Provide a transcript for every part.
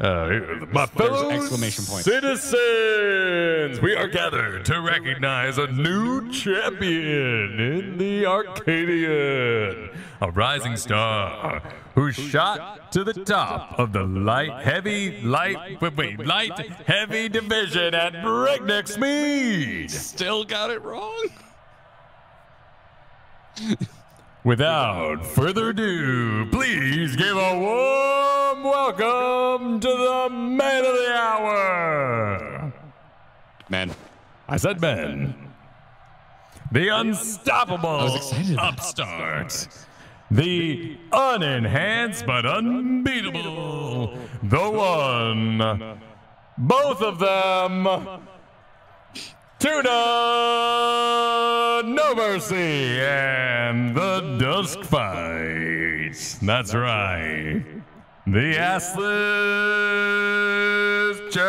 Uh, my fellow exclamation points. citizens, we are gathered to recognize a new champion in the Arcadion, a rising star who shot to the top of the light, heavy, light, wait, wait, light, heavy division at breakneck speed. Still got it wrong. Without further ado, please give a warm welcome to the man of the hour. Man, I said man. The unstoppable upstart. The unenhanced but unbeatable. The one. Both of them. Tuna No Mercy and the Dusk Fight. That's right. The Assless Chaps.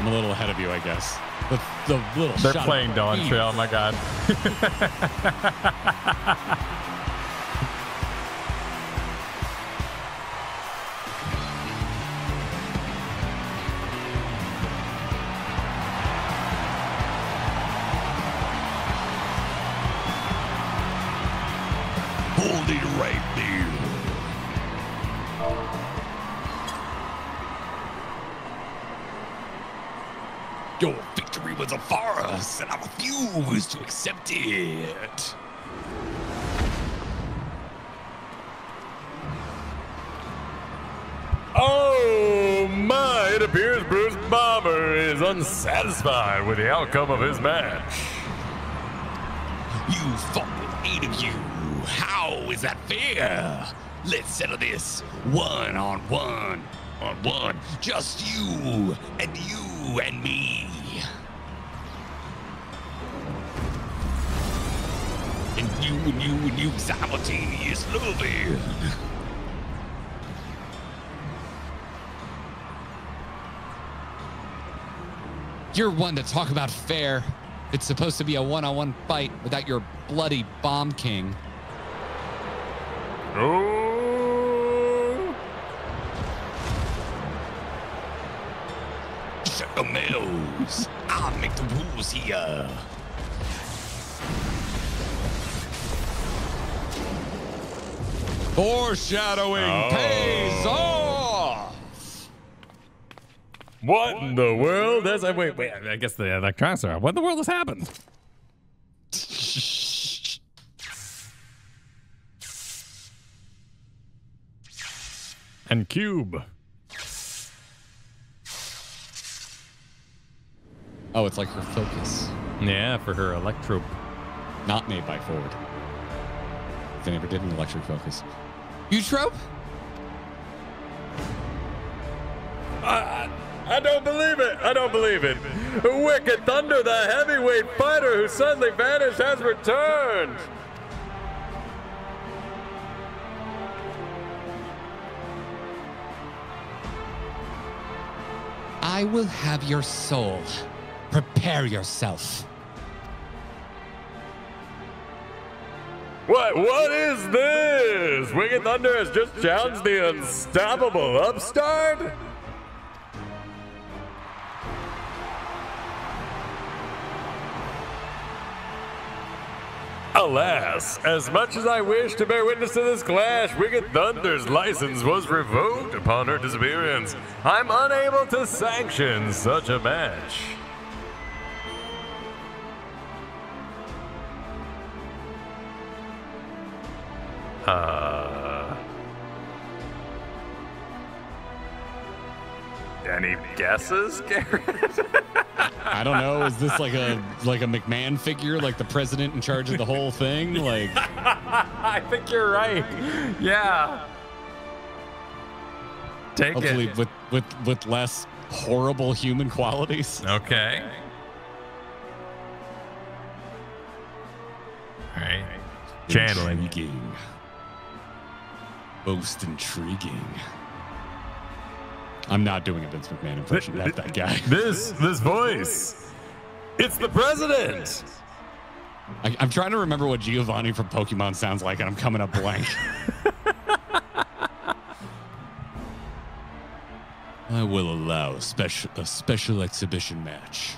I'm a little ahead of you, I guess. The, the little They're playing Dawn. Trail. Oh my God. and I refuse to accept it. Oh my! It appears Brute Bomber is unsatisfied with the outcome of his match. You fought with eight of you. How is that fair? Let's settle this one on one on one. Just you and you and me. And you and you and you simultaneous loving. You're one to talk about fair. It's supposed to be a one-on-one fight without your bloody bomb king. Oh, Shut your mouths. I'll make the rules here. Foreshadowing Oh. pays off. what in the world? That's uh, wait, wait. I guess the uh, electronics are. What in the world has happened? And Cube. Oh, it's like her focus. Yeah, for her electro. Not made by Ford. They never did an electric focus. Utrope? I don't believe it. I don't believe it. Wicked Thunder, the heavyweight fighter who suddenly vanished, has returned. I will have your soul. Prepare yourself. What? What is this? Wicked Thunder has just challenged the unstoppable upstart? Alas, as much as I wish to bear witness to this clash, Wicked Thunder's license was revoked upon her disappearance. I'm unable to sanction such a match. Guesses, Garrett? I don't know. Is this like a like a McMahon figure, like the president in charge of the whole thing? Like I think you're right. Yeah. Take hopefully it. with with with less horrible human qualities. Okay. All right. Channeling. Intriguing. Most intriguing. I'm not doing a Vince McMahon impression. That's that guy. This this voice. It's the president. I, I'm trying to remember what Giovanni from Pokemon sounds like, and I'm coming up blank. I will allow a special a special exhibition match.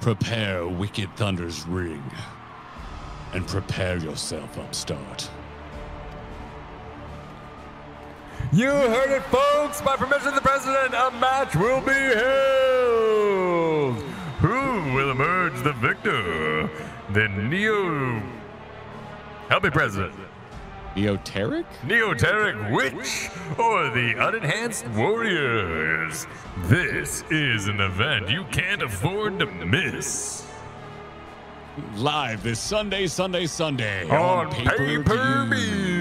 Prepare Wicked Thunder's ring, and prepare yourself, Upstart. You heard it, folks. By permission of the president, a match will be held. Who will emerge the victor? The Neo. Help me, President. Neoteric? Neoteric Witch or the Unenhanced Warriors. This is an event you can't afford to miss. Live this Sunday, Sunday, Sunday On pay-per-view. pay-per-view.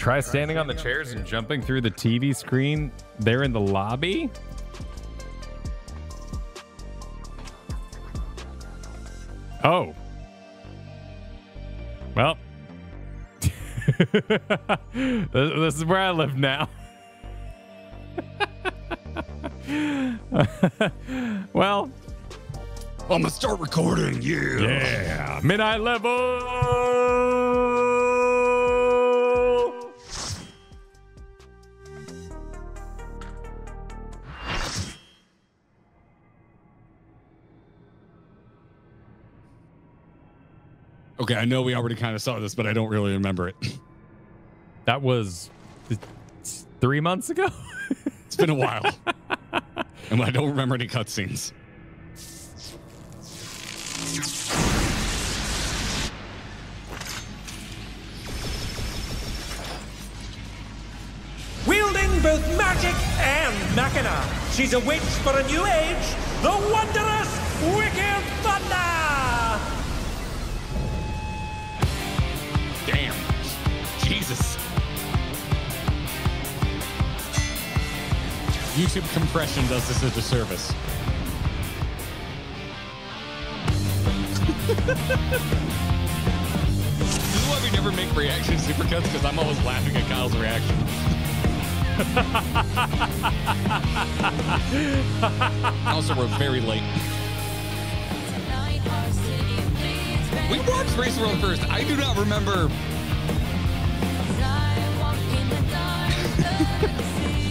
Try standing on the chairs and jumping through the TV screen there in the lobby. Oh. Well. this, is where I live now. well, I'm gonna start recording. Yeah. yeah. Midnight level. Okay, I know we already kind of saw this, but I don't really remember it. That was th- three months ago. It's been a while. and I don't remember any cutscenes. Wielding both magic and machina, she's a witch for a new age, the wondrous Wicked Thunder! YouTube compression does this a disservice. this is why we never make reaction supercuts because I'm always laughing at Kyle's reaction. also, we're very late. We watched Race World first. I do not remember.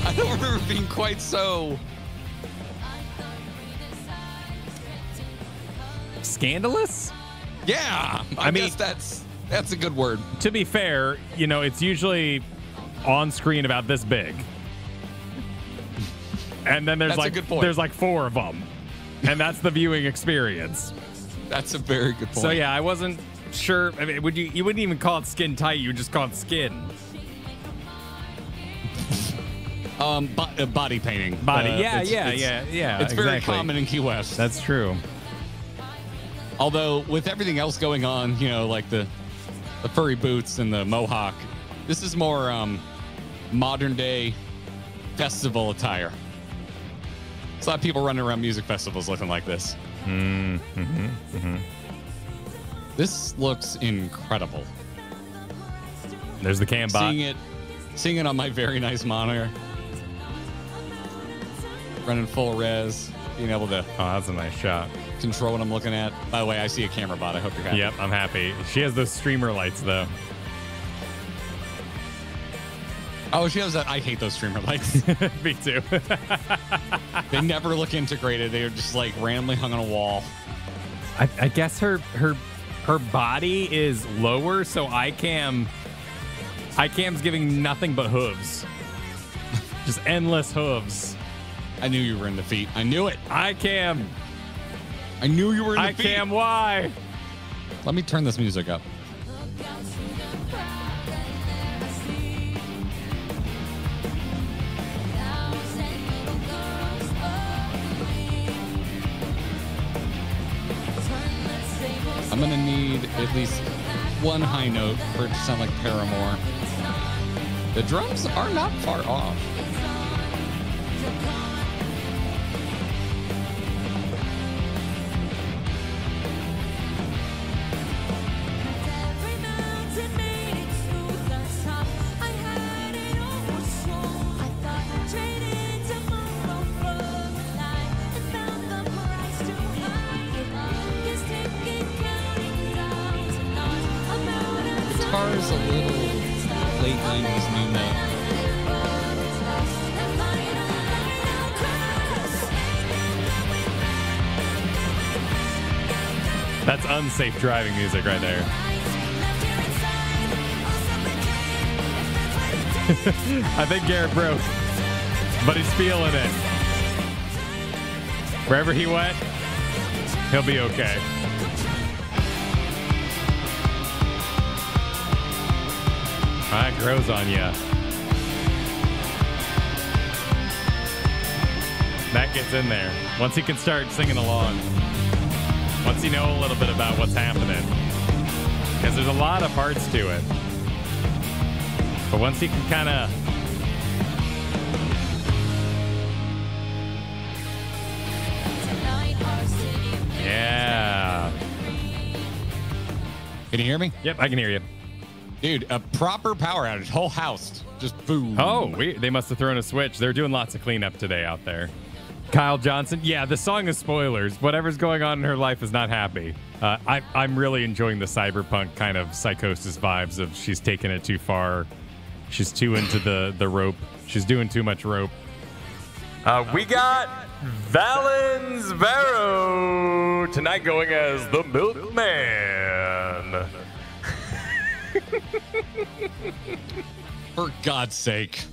I don't remember being quite so. Scandalous? Yeah, I, I mean- guess that's that's a good word. To be fair, you know, it's usually on screen about this big. And then there's That's a like good point. there's like four of them. And that's the viewing experience. That's a very good point. So yeah, I wasn't sure. I mean, would you you wouldn't even call it skin tight, you would just call it skin. Um, bo- uh, body painting. Body. Uh, yeah, it's- yeah, it's- yeah, yeah. It's very exactly. common in Key West. That's true. Although with everything else going on, you know, like the the furry boots and the mohawk, this is more um, modern day festival attire. It's a lot of people running around music festivals looking like this. Mm-hmm, This looks incredible. There's the cam bot. Seeing it, seeing it on my very nice monitor, running full res, being able to Oh, that's a nice shot. control what I'm looking at. By the way, I see a camera bot. I hope you're happy. Yep, I'm happy. She has those streamer lights though. Oh, she has that. I hate those streamer lights. Me too. they never look integrated. They're just like randomly hung on a wall. I, I guess her her her body is lower, so iCam iCam's giving nothing but hooves. Just endless hooves. I knew you were in the feet. I knew it. iCam. I knew you were in the feet. iCam why? Let me turn this music up. I'm gonna need at least one high note for it to sound like Paramore. The drums are not far off. That's unsafe driving music right there. I think Garrett broke, but he's feeling it. Wherever he went, he'll be okay. That grows on you. That gets in there. Once he can start singing along. Once you know a little bit about what's happening. Because there's a lot of parts to it. But once you can kind of Yeah. Can you hear me? Yep, I can hear you. Dude, a proper power outage. Whole house just boom. Oh, we, they must have thrown a switch. They're doing lots of cleanup today out there. Kyle Johnson. Yeah, the song is spoilers. Whatever's going on in her life is not happy. Uh, I, I'm really enjoying the cyberpunk kind of psychosis vibes of she's taking it too far. She's too into the, the rope. She's doing too much rope. Uh, we got Valens Vero tonight going as the Milkman. For God's sake.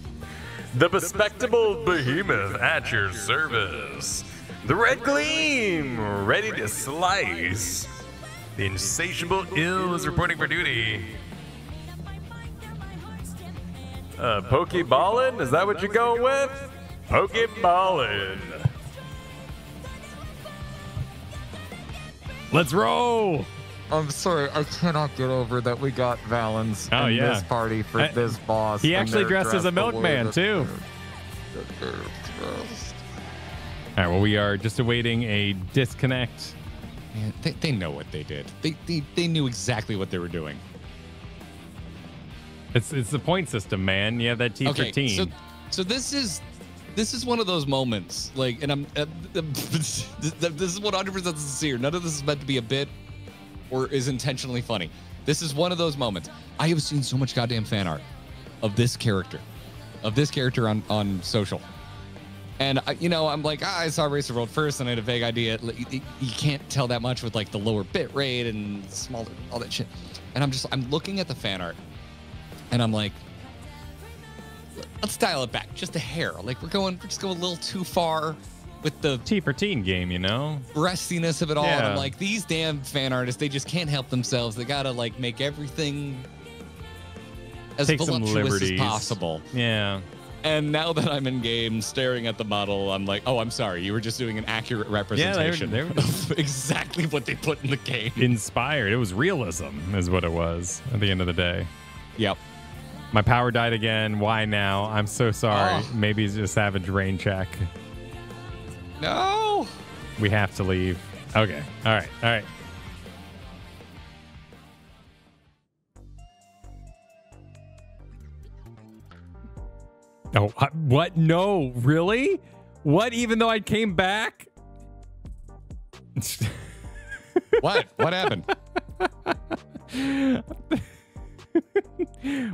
The bespectable behemoth at your service. The red gleam, ready to slice. The insatiable ill is reporting for duty. Uh, Pokeballin'? Is that what you're going with? Pokeballin'. Let's roll. I'm sorry, I cannot get over that we got Valens Oh, in yeah. this party for Uh, this boss. he actually they're dressed as a dressed milkman, too. they're- that they're dressed. All right, well, we are just awaiting a disconnect. Man, they, they know what they did. They, they they knew exactly what they were doing. It's it's the point system, man. You have that T for Okay, so so this is this is one of those moments. Like, and I'm uh, this is 100 percent sincere. None of this is meant to be a bit or is intentionally funny. This is one of those moments. I have seen so much goddamn fan art of this character, of this character on on social. And I, you know, I'm like, ah, I saw Racer World first, and I had a vague idea. You, you can't tell that much with like the lower bit rate and smaller, all that shit. And I'm just, I'm looking at the fan art, and I'm like, let's dial it back just a hair. Like we're going, we're just going a little too far with the T for teen game, you know. breastiness of it all. And I'm like, these damn fan artists, they just can't help themselves. They gotta like make everything as Take some voluptuous liberties as possible. Yeah. And now that I'm in game staring at the model, I'm like, oh, I'm sorry. You were just doing an accurate representation yeah, they were- of exactly what they put in the game. Inspired. It was realism, is what it was at the end of the day. Yep. My power died again. Why now? I'm so sorry. Oh. Maybe it's just savage rain check. No. We have to leave. Okay. All right. All right. Oh, uh, what? No, really? What? Even though I came back? What? What happened?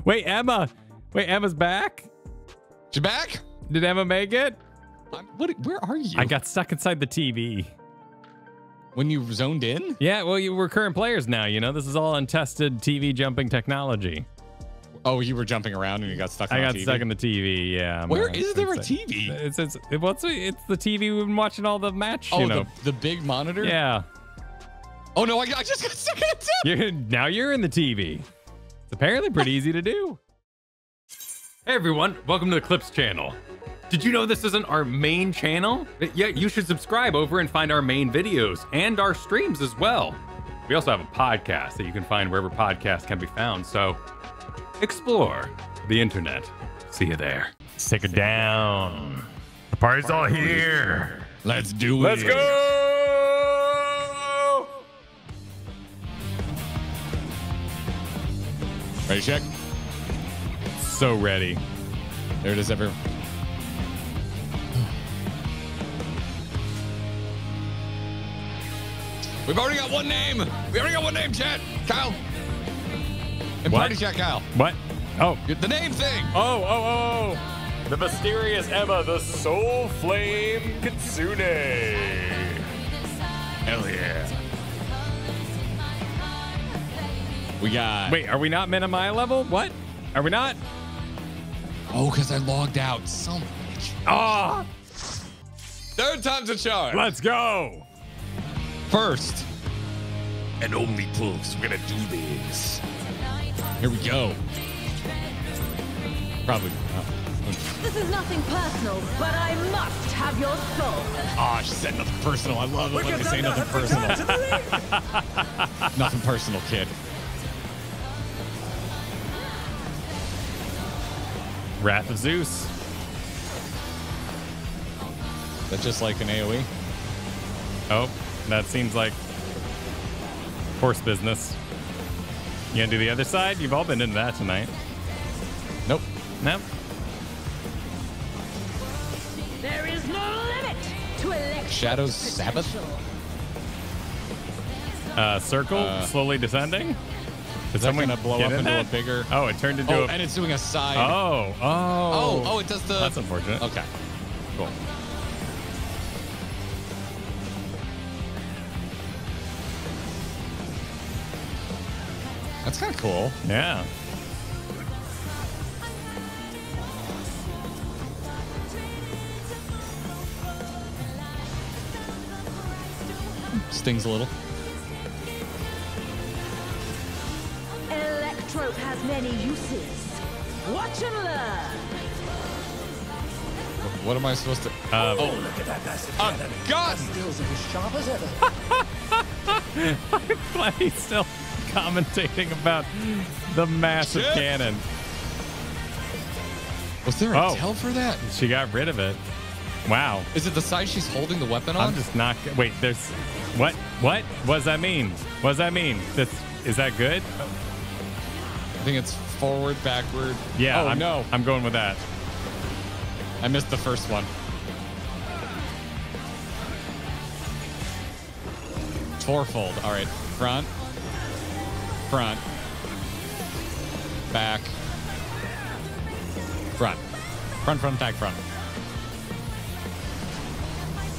Wait, Emma. Wait, Emma's back? You back? Did Emma make it? I'm, what? Where are you? I got stuck inside the TV. when you zoned in. Yeah, well, you, we're current players now. You know, this is all untested TV jumping technology. Oh, you were jumping around and you got stuck. I the got TV? stuck in the TV. Yeah. I'm, Where is there a it's- TV? It's it's it, what's it- it's the TV we've been watching all the match. Oh, you know. the, the big monitor. yeah. Oh no, I, I just got stuck in it too. You're, now you're in the TV. It's apparently pretty easy to do. Hey everyone, welcome to the Clips channel. Did you know this isn't our main channel? yet? you should subscribe over and find our main videos and our streams as well. We also have a podcast that you can find wherever podcasts can be found, so explore the internet. See you there. Take it down. The party's all here. Let's do it. Let's go! Ready, check. So ready. There it is, everyone. We've already got one name. We already got one name, chat. Kyle. And What? Party Jack Kyle. What? Oh. The name thing. Oh, oh, oh. The mysterious Emma, the Soul Flame Kitsune. Hell yeah. We got. Wait, are we not Minamai level? What? Are we not? Oh, because I logged out. So much. Ah, Third time's a charm. let's go. First, And only Pooks, we're gonna do this. here we go. Probably. oh. This is nothing personal, but I must have your soul. Oh, she said nothing personal. I love it when they say nothing personal. nothing personal, kid. Wrath of Zeus. That's just like an? AoE. Oh, that seems like horse business. You gonna do the other side? You've all been into that tonight. Nope. No? There is no limit to electric Shadow's Sabbath? Uh, circle Uh, slowly descending. Did Is that gonna blow up in into a bigger? Oh, it turned into Oh, a. and it's doing a side. oh, oh, oh, oh, it does the. That's unfortunate. Okay. Cool. That's kind of cool. Yeah. Stings a little. Electrope has many uses. Watch and learn. What am I supposed to? Uh, Oh, look at that bastard. A gun! Skills are as sharp as ever. glad he's still commentating about the massive Shit. cannon. Was there a Oh. tell for that? She got rid of it. Wow. Is it the side she's holding the weapon on? I'm just not. Wait, there's. What? What? What does that mean? What does that mean? That's, is that good? I think it's forward, backward. Yeah. Oh I'm, no, I'm going with that. I missed the first one. Fourfold. All right. Front. Front. Back. Front. Front, front, back, front.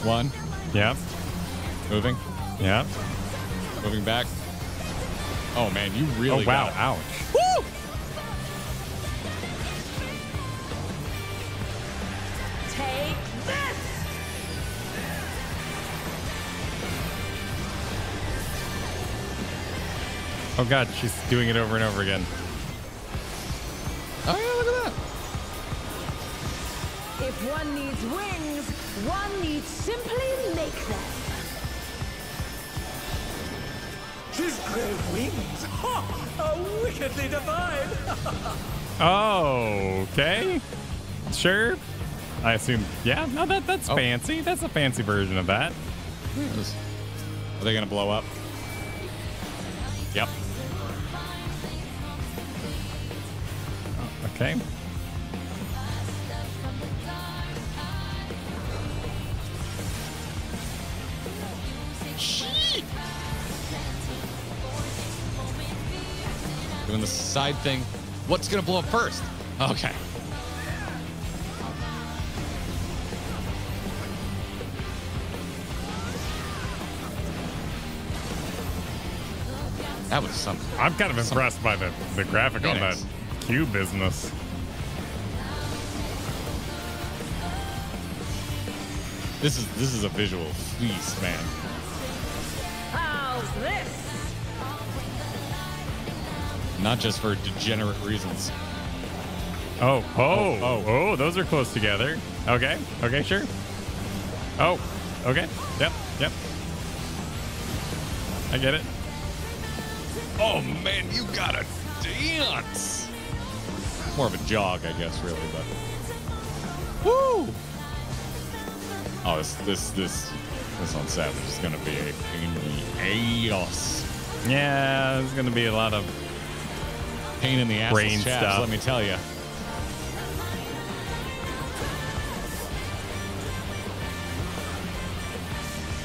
One. Yep. Moving. Yep. Moving back. Oh man, you really oh wow! Ouch. Oh god, she's doing it over and over again. Oh yeah, look at that. If one needs wings, one needs simply make them. She's great wings. Ha! A wickedly divine. Oh, okay. Sure. I assume. Yeah. No, that that's Oh. fancy. That's a fancy version of that. Are they gonna blow up? Doing the side thing. What's gonna blow up first? Okay. That was something. I'm kind of impressed by the the graphic on that Phoenix. cube business. This is this is a visual feast, man. How's this? Not just for degenerate reasons. Oh, oh, oh, Oh, oh, oh. those are close together. Okay, okay, sure. Oh, okay. Yep, yep. I get it. Oh man, you gotta dance. More of a jog, I guess, really, but. Woo! Oh, this this this this on Savage is gonna be a pain in the ass. Yeah, there's gonna be a lot of Pain in the ass. Brain chaps, stuff. Let me tell you.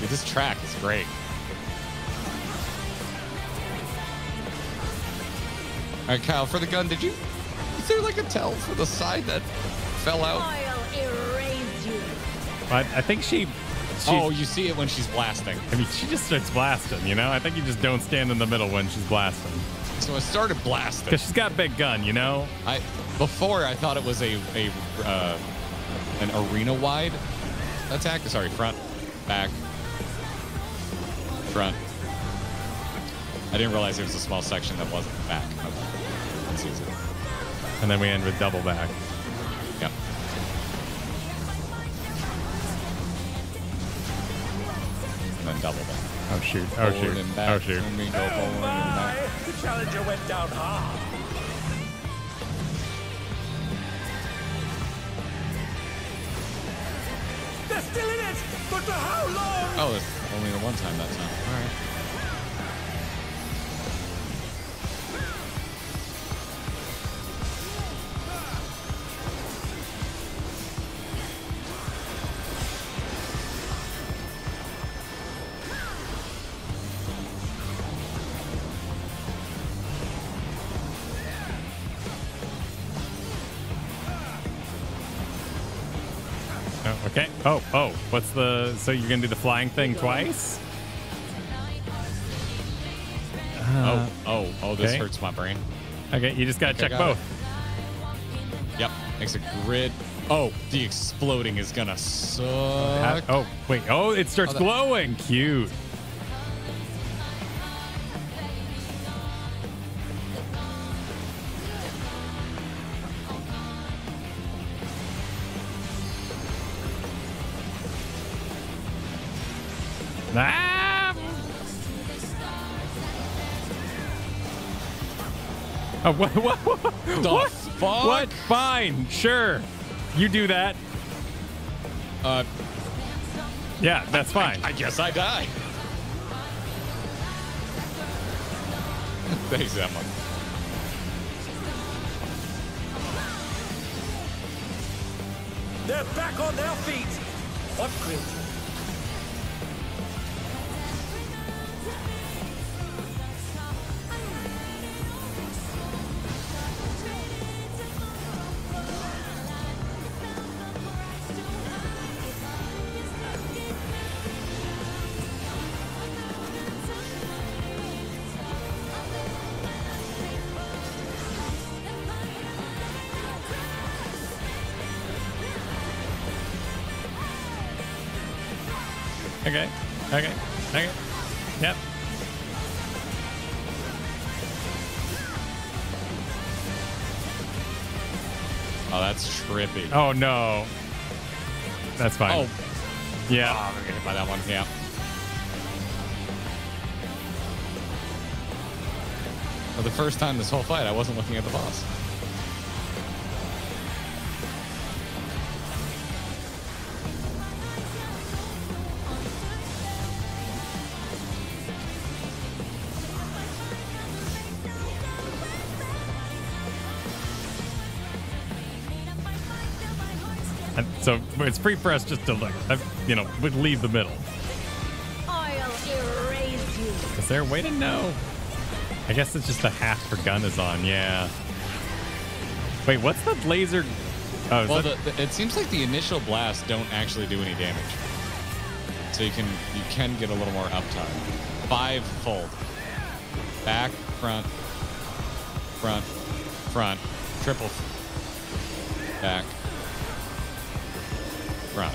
Dude, this track is great. All right, Kyle, for the gun, did you? Is there like a tell for the side that fell out? I'll erase you. I, I think she. she oh, you see it when she's blasting. I mean, she just starts blasting. You know, I think you just don't stand in the middle when she's blasting So I started blasting. because she's got a big gun. You know. I before I thought it was a a uh, an arena wide attack. Sorry, front, back, front. I didn't realize it was a small section that wasn't back. Okay. That's easy. And then we end with double back. Yep. And then double back. Oh shoot! Oh shoot! and back. Oh shoot! And we go forward and back. the challenger went down hard. They're still in it, but for how long? Oh, it's only the one time that time. All right. Oh. What's the? So you're gonna do the flying thing twice? Uh, oh, oh, oh! This okay. hurts my brain. Okay, you just gotta Okay, check got it. both. Yep. Makes a grid. Oh, the exploding is gonna Ha- suck. oh, wait. Oh, it starts Oh, glowing. Cute. what? What? What? The what? fuck? What? Fine, sure. You do that. Uh, Yeah, that's fine. I guess I die. Thanks, Emma. They're back on their feet. What Okay. Okay. Yep. Oh, that's trippy. Oh no. That's fine. Oh, yeah. Oh, I'm gonna get hit by that one. Yeah. For the first time this whole fight, I wasn't looking at the boss. And so it's free for us just to look, uh, you know, would leave the middle. I'll erase you. Is there a way to know? I guess it's just the half for gun is on. Yeah. Wait, what's the laser? Oh, Well, that- the, the, it seems like the initial blasts don't actually do any damage, so you can you can get a little more uptime. Five fold, back, front, front, front, triple, back, front.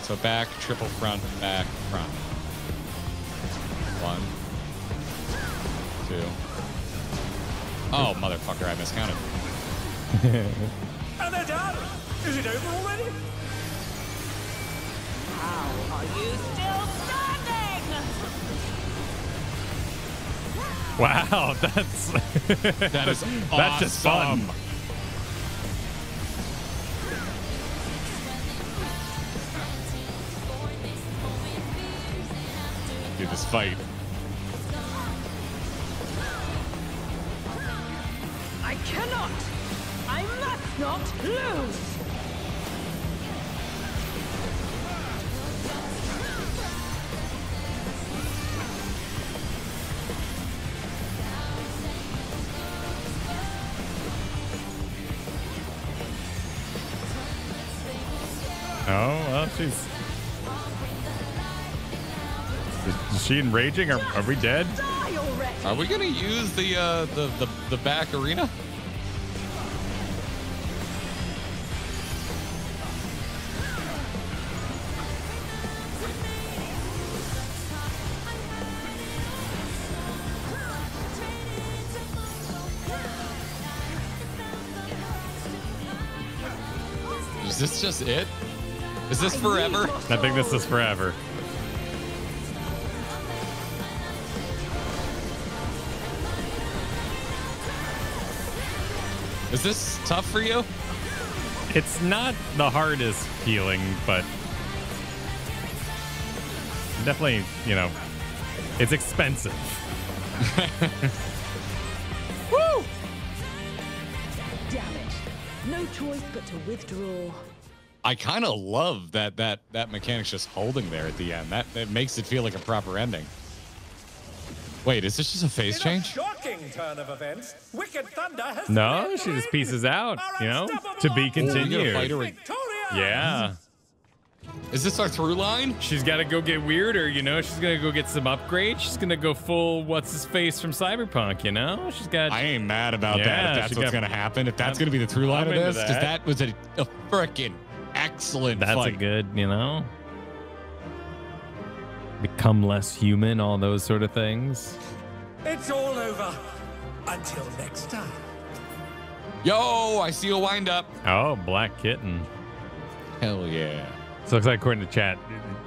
So back, triple front, back, front. One, two. Oh, motherfucker! I miscounted. And they're done. Is it over already? How are you still standing? wow, that's That is that's just fun. this fight. I cannot! I must not lose! Oh, well, she's she enraging? Are, are we dead? Are we gonna use the uh, the, the the back arena? Is this just it? Is this forever? I think this is forever. Is this tough for you? It's not the hardest feeling, but definitely, you know, it's expensive. Damn it. No choice but to withdraw. I kind of love that that that mechanic's just holding there at the end. That that makes it feel like a proper ending. Wait, is this just a phase In a change? Shocking turn of events, Wicked Thunder has No, she just pieces out, you know, to be continued. fight! Yeah. Is this our through line? She's got to go get weirder, you know. She's gonna go get some upgrades. She's gonna go full what's his face from Cyberpunk, you know. She's got. I ain't mad about Yeah, that. If that's she what's got- gonna happen, if that's I'm- gonna be the through line I'm of this, because that. that was a, a freaking excellent that's fight. a good, you know. Become less human, all those sort of things. It's all over. Until next time. Yo, I see a wind up. Oh, black kitten. Hell yeah. So it looks like according to chat,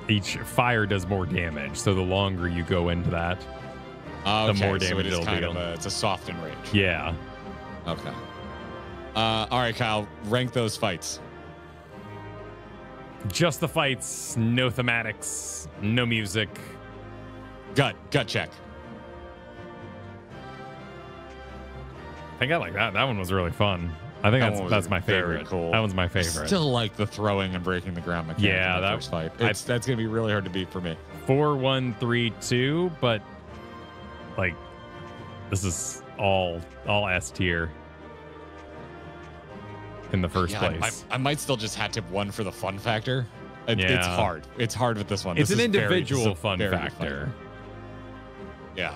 each fire does more damage. So the longer you go into that, Okay, more so damage it is it'll kind deal. of a, it's a soft and rage. yeah. Okay. Uh, all right, Kyle, rank those fights. Just the fights, no thematics, no music. Gut, gut check. Think I like that. That one was really fun. I think That that's that's my favorite. cool. That one's my favorite. Still like the throwing and breaking the ground mechanic. Yeah, in the that- first fight. I- that's gonna be really hard to beat for me. Four, one, three, two, but like this is all all S tier in the first Yeah, place. I, I might still just hat tip one for the fun factor. It- It's hard. It's hard with this one. it's This an is very- this is individual fun very fight. factor. Yeah,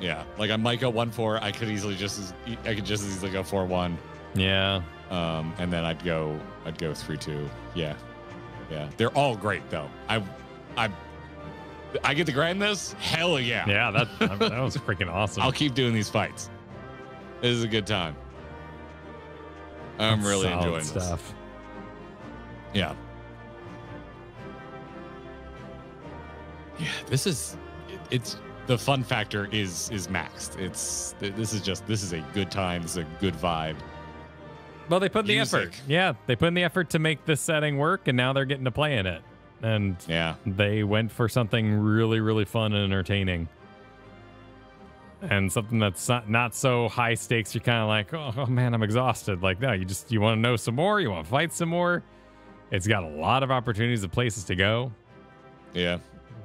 yeah. Like I might go one four. I could easily just as I could just as easily go four one. Yeah. Um, and then I'd go I'd go three two. Yeah, yeah. They're all great though. I I I get to grind this. Hell yeah. Yeah, that that was freaking awesome. I'll keep doing these fights. This is a good time. I'm really Solid enjoying this. stuff. Yeah. Yeah, this is it, it's the fun factor is is maxed. It's this is just this is a good time. This is a good vibe. Well, they put in the effort. Yeah, they put in the effort to make this setting work, and now they're getting to play in it. And Yeah. they went for something really, really fun and entertaining. And something that's not, not so high stakes. You're kind of like, oh, oh, man, I'm exhausted. Like, no, you just you want to know some more. You want to fight some more. It's got a lot of opportunities of places to go. Yeah.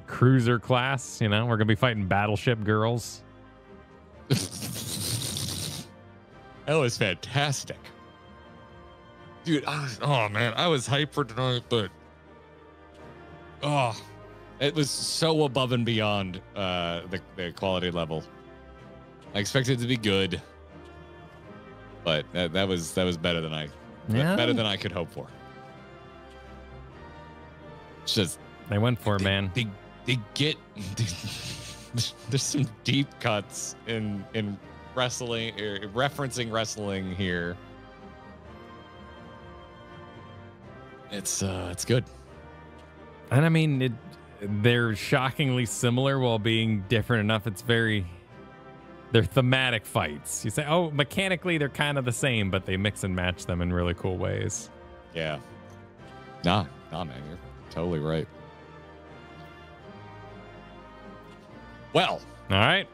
Cruiser class, you know, we're gonna be fighting battleship girls. That was fantastic. Dude, I was, oh man, I was hyped for tonight, but oh, it was so above and beyond uh, the, the quality level. I expected it to be good, but that, that was that was better than I Yeah. better than I could hope for. It's just They went for it, man. they they get there's some deep cuts in in wrestling er, referencing wrestling here it's uh it's good And I mean, it, they're shockingly similar while being different enough. It's very, they're thematic fights. You say, oh, mechanically they're kind of the same, but they mix and match them in really cool ways. yeah nah nah man you're totally right well All right,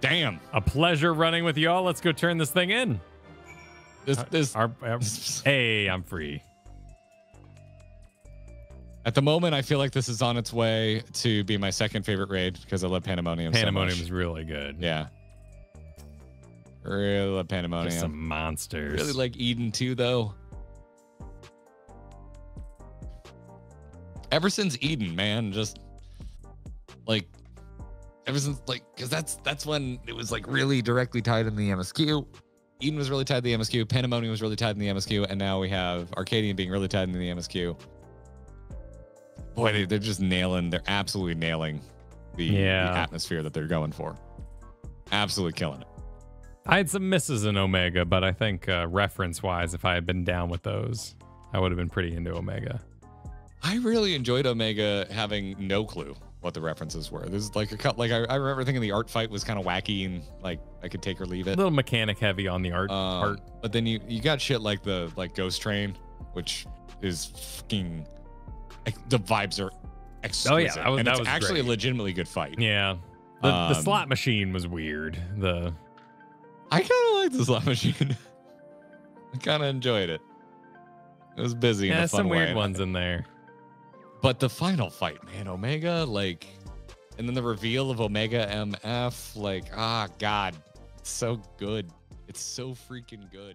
damn a pleasure running with y'all. Let's go turn this thing in. this uh, this Our, our- uh, hey, I'm free. at the moment i feel like this is on its way to be my second favorite raid because i love pandemonium so Pandemonium much. is really good. yeah really love pandemonium Just some monsters. Really like Eden too, though. ever since Eden, man, just like ever since like because that's that's when it was like really directly tied in the MSQ. Eden was really tied to the MSQ. Pandemonium was really tied in the MSQ, and now we have Arcadion being really tied in the MSQ. Boy, they, they're just nailing. They're absolutely nailing the, the atmosphere that they're going for. Absolutely killing it. I had some misses in Omega, but I think uh, reference wise, if I had been down with those, I would have been pretty into Omega. I really enjoyed Omega having no clue what the references were. There's like a cut. Like I, I remember thinking the art fight was kind of wacky and like I could take or leave it. A little mechanic heavy on the art Um, part. but then you you got shit like the like Ghost Train, which is fucking like, the vibes are exquisite. that was- and that it's was actually great. a legitimately good fight. Yeah. The, the Um, slot machine was weird. The I kind of like the slot machine. I kind of enjoyed it. It was busy. in yeah, a fun some weird way. ones in there. But the final fight, man, Omega, like, and then the reveal of Omega MF, like, ah, God, it's so good. It's so freaking good.